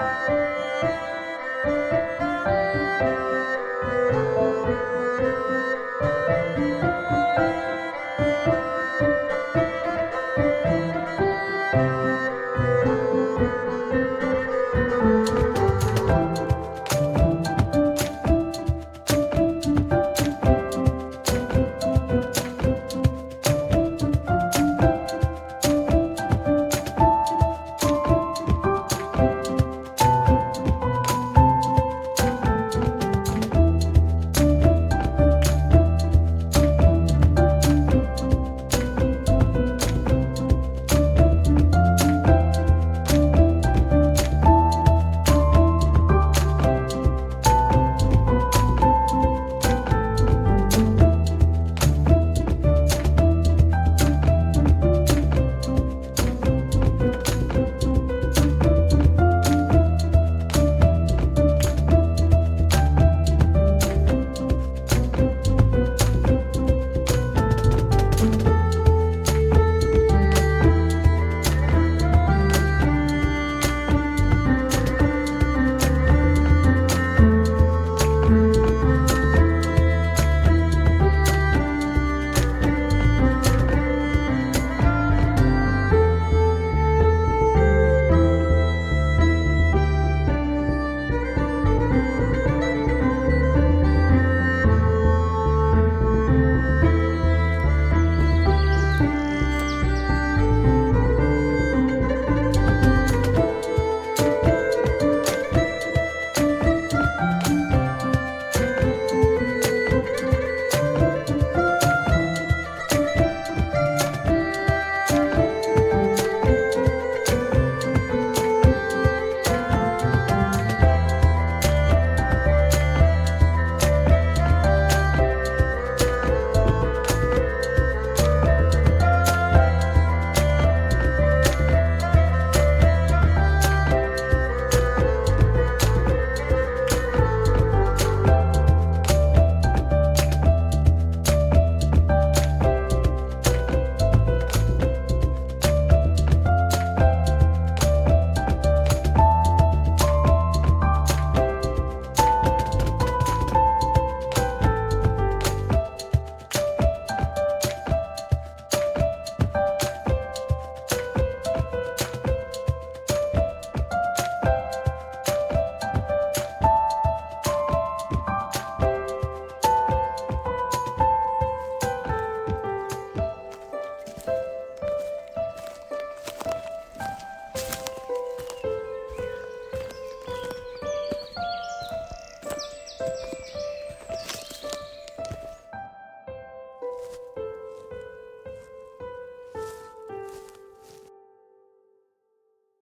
Música